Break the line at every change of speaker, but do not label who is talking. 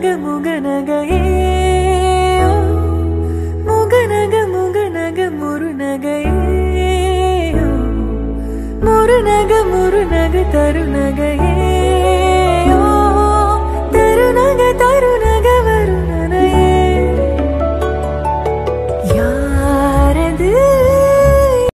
முகநக முகநகையே. முகநக முகநக முருநகையே. முருநக முருநக தருநகையே. தருநக தருநக வருணனையே. யாரது